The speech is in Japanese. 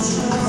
ます